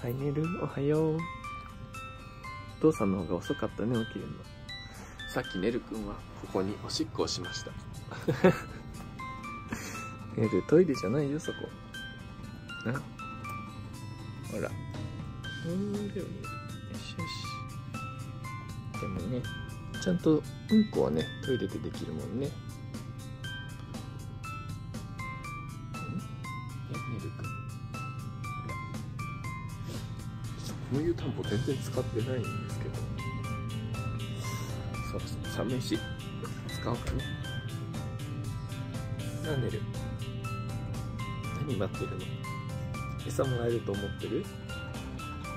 はい、寝るおはよう。お父さんの方が遅かったね、起きるの。さっきねるくんはここにおしっこをしました。ねる、トイレじゃないよ、そこ。な。ほら。うーん、でもね。よしよし。でもね、ちゃんとうんこはね、トイレでできるもんね。この湯たんぽ全然使ってないんですけどそろそろサ飯使おうかねなあねる何待ってるの？餌もらえると思ってる？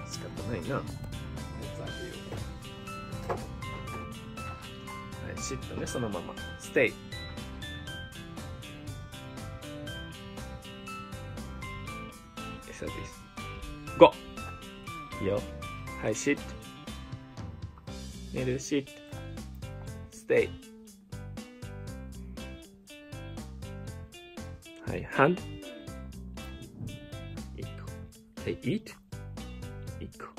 仕方ないな。やつあげよう。はいシットねそのまま。ステイ。餌です。 Go。いいよ。はい、 sit。ネル、sit。Stay。はい、 hand。いい子。はい、 eat。いい子。も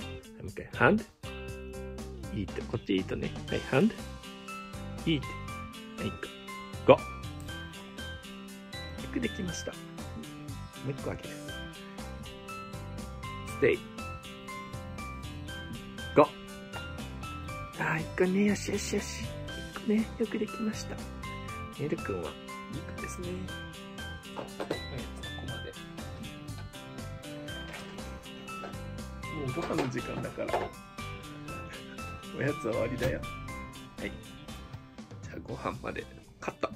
う一回、 hand。Eat。こっち eat ね。はい、 hand。Eat。はい、いい子。Go。よくできました。もう一個あげる。スああ1個ね。よしよしよし。1個ね。よくできました。ねるくんはいい子ですね。はいここまで。もうご飯の時間だから。おやつは終わりだよ。はい。じゃあご飯まで。カット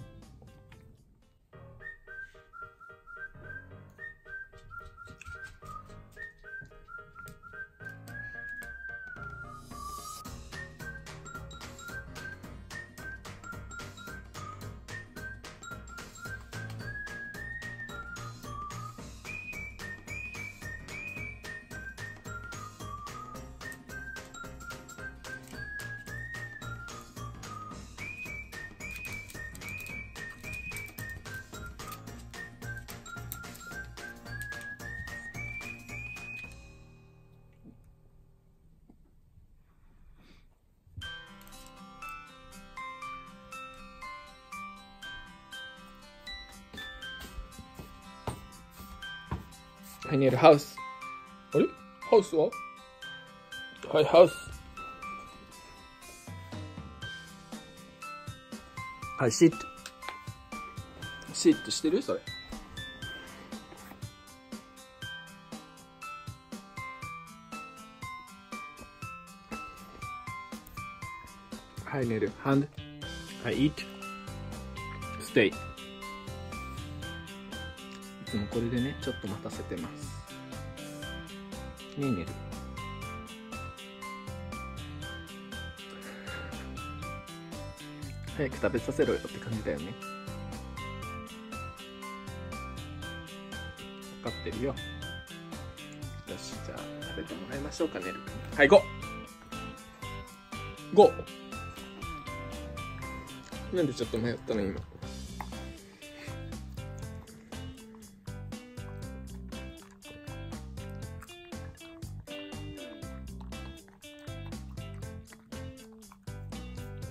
はい、寝るハウス。あれハウスははい、ハウス。はい、シット。シットしてるそれ。はい、寝る。ハンド。はい、イート。ステイ。いつもこれでね、ちょっと待たせてます。ねえ、寝る。早く食べさせろよって感じだよね。分かってるよ。よし、じゃあ食べてもらいましょうか、ねる。はい、ゴーゴーなんでちょっと迷ったの今。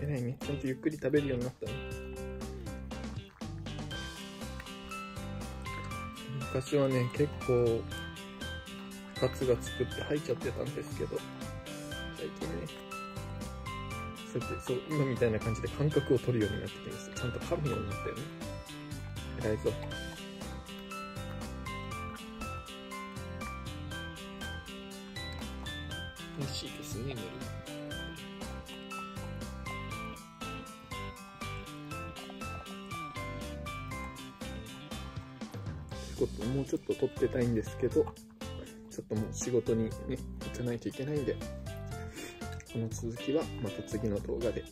えらいね。ちゃんとゆっくり食べるようになったね。昔はね、結構、カツが作って吐いちゃってたんですけど、最近ね、そうやって、そう、今みたいな感じで感覚を取るようになってきます。ちゃんと噛むようになったよね。偉いぞ。美味しいですね、メル。こともうちょっと撮ってたいんですけど、ちょっともう仕事にね、行かないといけないんで、この続きはまた次の動画で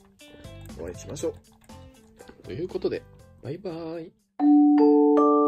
お会いしましょう。ということで、バイバーイ。